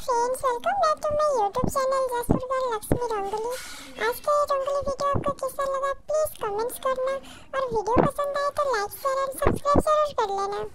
friends welcome back to my YouTube channel Jaspur girl Lakshmi rangoli आज का ये rangoli video आपको कैसा लगा प्लीज़ कमेंट्स करना और वीडियो पसंद आए तो लाइक शेयर एंड सब्सक्राइब ज़रूर कर लेना